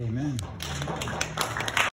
Amen.